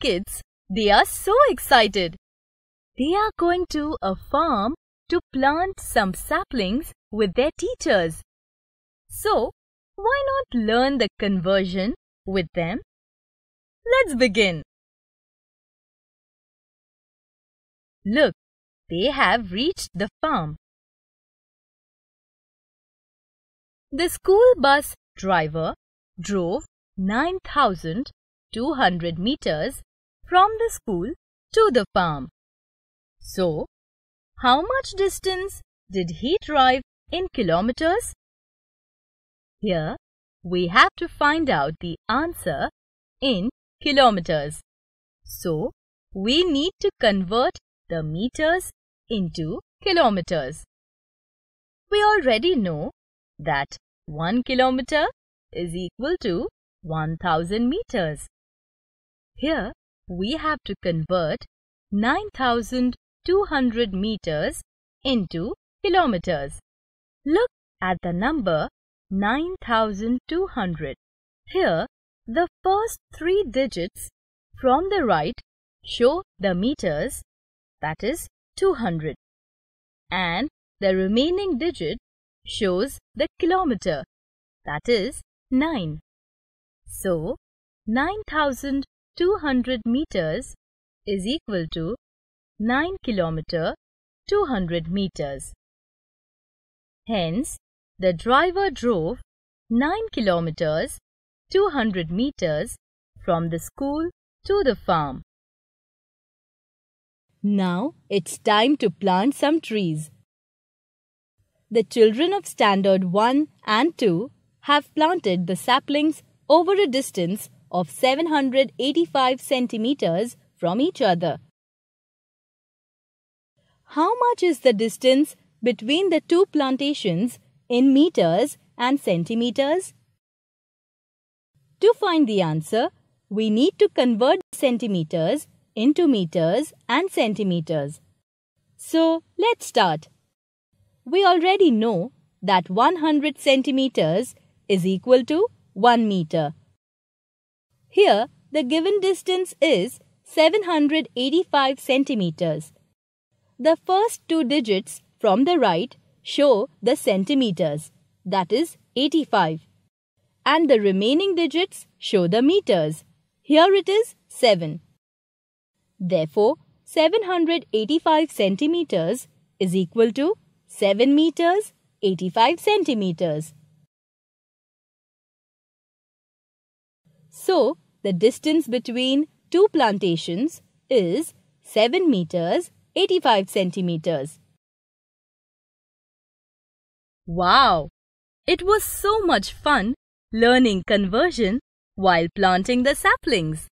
kids, they are so excited. They are going to a farm to plant some saplings with their teachers. So, why not learn the conversion with them? Let's begin. Look, they have reached the farm. The school bus driver drove 9,200 meters from the school to the farm. So, how much distance did he drive in kilometers? Here, we have to find out the answer in kilometers. So, we need to convert the meters into kilometers. We already know that 1 kilometer is equal to 1000 meters. Here we have to convert 9200 meters into kilometers. Look at the number 9200. Here the first three digits from the right show the meters that is 200 and the remaining digit shows the kilometer that is 9. So 9200 meters is equal to 9 kilometer 200 meters. Hence, the driver drove 9 kilometers 200 meters from the school to the farm. Now it's time to plant some trees. The children of Standard 1 and 2 have planted the saplings over a distance of 785 centimeters from each other. How much is the distance between the two plantations in meters and centimeters? To find the answer, we need to convert centimeters into meters and centimeters. So let's start. We already know that 100 centimeters is equal to 1 meter. Here, the given distance is 785 centimeters. The first two digits from the right show the centimeters, that is 85. And the remaining digits show the meters. Here it is 7. Therefore, 785 centimeters is equal to 7 meters 85 centimeters. So, the distance between two plantations is 7 meters 85 centimeters. Wow! It was so much fun learning conversion while planting the saplings.